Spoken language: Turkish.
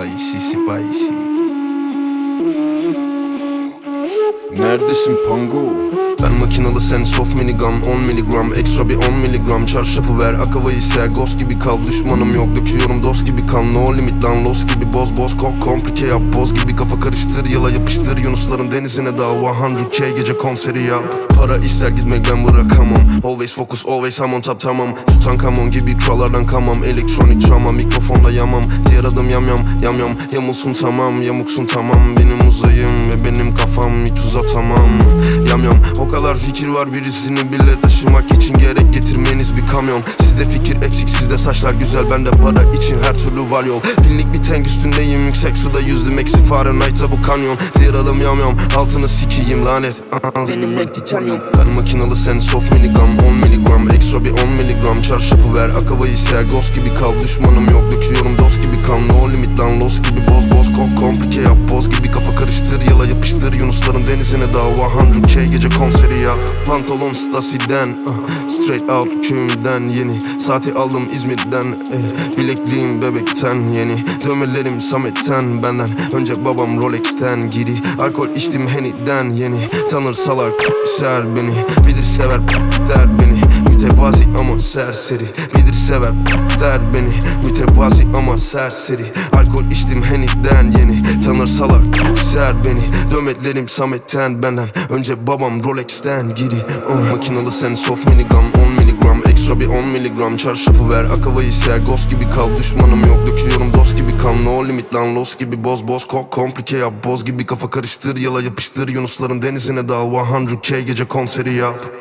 Spicy spicy Neredesin Pango? Ben makinalı sen soft minigun 10 miligram Ekstra bir 10 miligram Çarşafı ver akavayı ser Ghost gibi kal. Düşmanım yok Döküyorum dost gibi kan. No limit lan lost gibi boz boz. Kok komplike yap boz gibi kafa karıştır Yıla yapıştır. Yunusların denizine dal 100k gece konseri yap. Para ister gitmek ben bırakamam Always focus always I'm on top tamam. Tutankamon gibi krallardan kamam Elektronik çama mikrofonda yamam. Diğer adım yam yam yam yam. Yamulsun tamam yamuksun tamam. Benim uzayım ve benim kafam hiç uzatamam. Yam yam o kadar fikir var birisini bile taşımak için gerek getirmeniz bir kamyon. Sizde fikir eksik sizde saçlar güzel. Bende para için her türlü var yol. Binlik bir tank üstündeyim yüksek suda yüzdüm. Eksi Fahrenheit'ta bu kanyon Diğer adım yam yam altını sikiyim lanet. Benim renk titanyum Ben makinalı sen soft minigun 10 miligram Ekstra bir 10 miligram Çarşafı ver akavayı ser. Ghost gibi kal düşmanım yok Döküyorum dost gibi kan No limit lan lost gibi boz boz. Kok komplike yap boz gibi kafa karıştır Yala yapıştır. Yunusların denizine dal 100k gece konseri yap. Pantolon Stasi'den uh, Straight out köyümden yeni. Saati aldım İzmir'den eh, Bilekliğim bebekten yeni. Dövmelerim Samet'ten benden. Önce babam Rolex'ten giri. Alkol içtim Henny'den yeni. Tanırsalar ser beni Bilir sever der ama serseri. Bilir sever der beni. Mütevazi ama serseri. Alkol içtim Henny'den yeni. Tanırsalar ser beni. Dövmelerim Samet'ten benden. Önce babam Rolex'ten giri uh, Makinalı sen soft minigun 10 miligram Ekstra bir 10 miligram Çarşafı ver akavayı ser. Ghost gibi kal düşmanım yok. Döküyorum dost gibi kan. No limit lan lost gibi boz boz. Kok komplike yap boz gibi kafa karıştır. Yala yapıştır. Yunusların denizine dal. 100k gece konseri yap